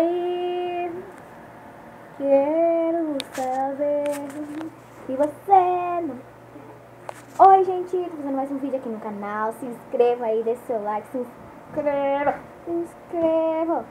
aí. Quero saber se você não. Oi, gente, tô fazendo mais um vídeo aqui no canal. Se inscreva aí, deixe seu like, se inscreva, se inscreva.